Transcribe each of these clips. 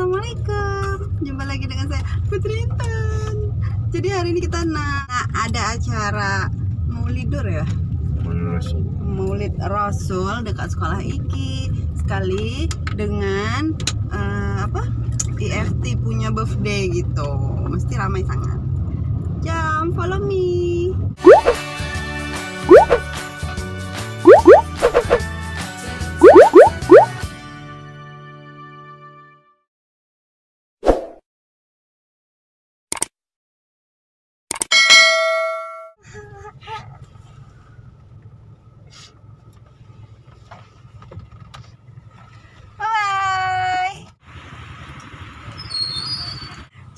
Assalamualaikum. Jumpa lagi dengan saya Putri Intan. Jadi hari ini kita nah, ada acara Maulidur ya? Maulid Rasul. Dekat sekolah Iki. Sekali dengan uh, apa? IFT punya birthday gitu. Mesti ramai sangat. Jam follow me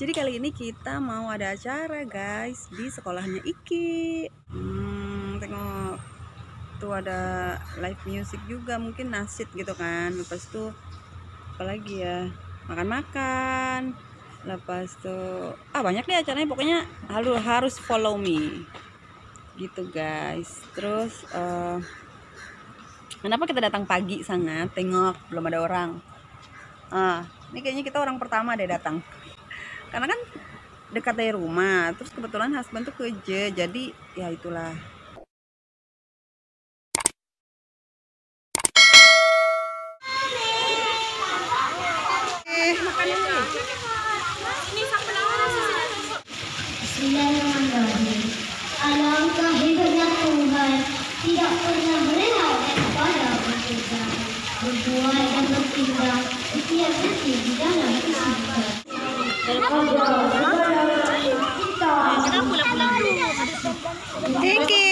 Jadi kali ini kita mau ada acara guys di sekolahnya Iki. Hmm, tengok tuh ada live music juga mungkin nasid gitu kan. Lepas tuh apalagi ya makan-makan. Lepas tuh ah banyak deh acaranya pokoknya harus harus follow me gitu guys. Terus uh, kenapa kita datang pagi sangat? Tengok belum ada orang. Ah, ini kayaknya kita orang pertama deh datang karena kan dekat dari rumah terus kebetulan husband tuh kerja jadi ya itulah Bismillahirrahmanirrahim. Alangkah hebatnya Tuhan tidak pernah rela kepada berbuat dan bertindak setiap detik di dalam kesibukan. Thank you.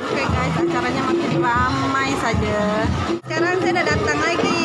Oke guys, acaranya ramai saja. Sekarang saya udah datang lagi,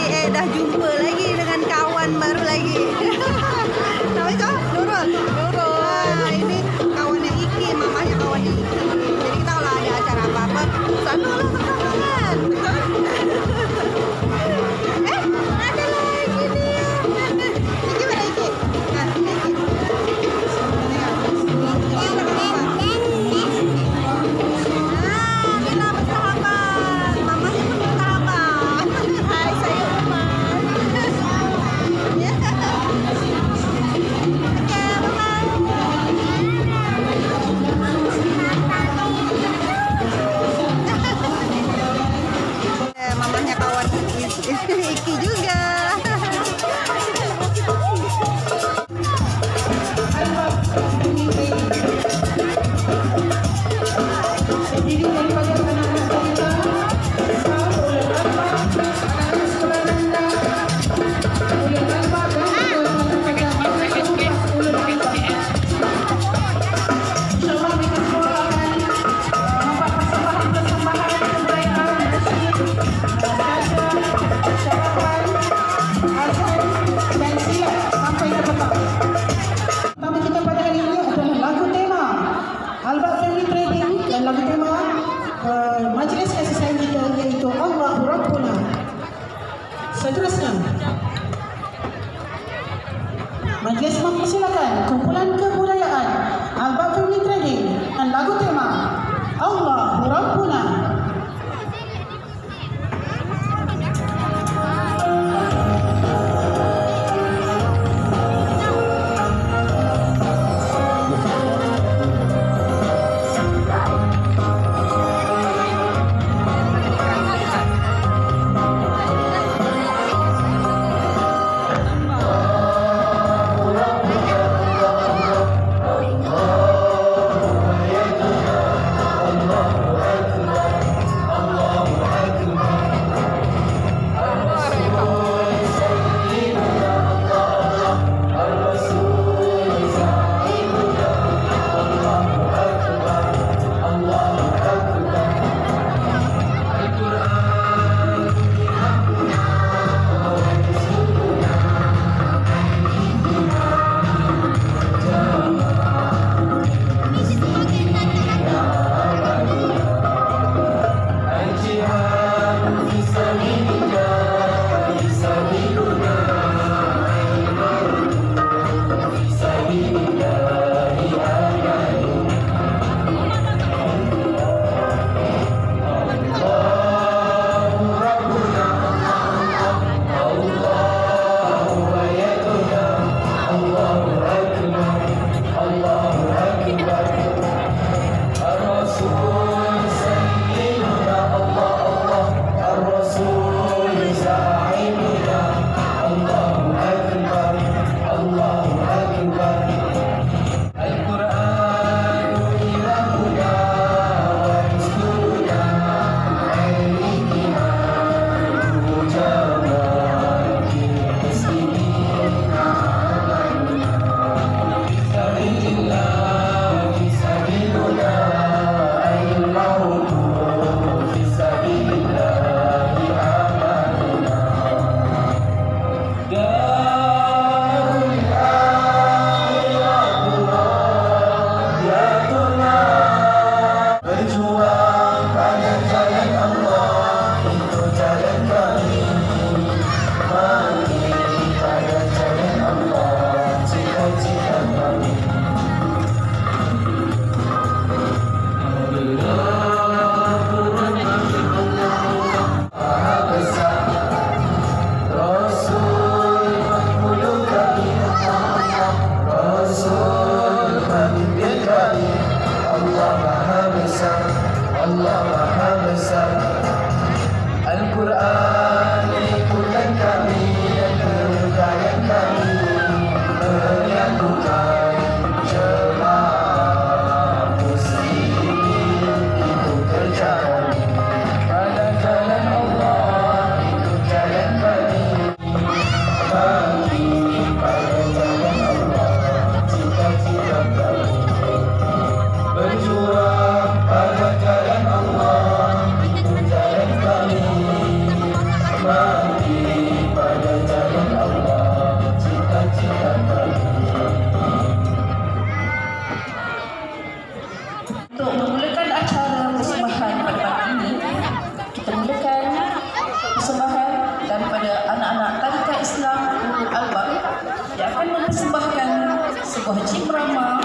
bersama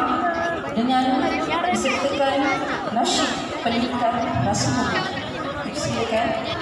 dengan disertakan nasyid pendidikan Rasulullah. Silakan.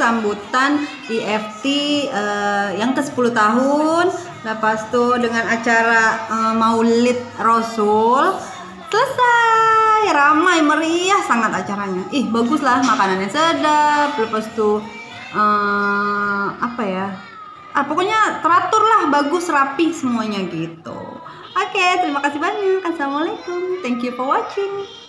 Sambutan IFT eh, yang ke-10 tahun. Lepas itu dengan acara eh, Maulid Rasul selesai. Ramai meriah sangat acaranya. Ih, baguslah makanannya sedap. Lepas itu eh, apa ya? Ah, pokoknya teratur lah, bagus, rapi semuanya gitu. Oke, terima kasih banyak. Assalamualaikum. Thank you for watching.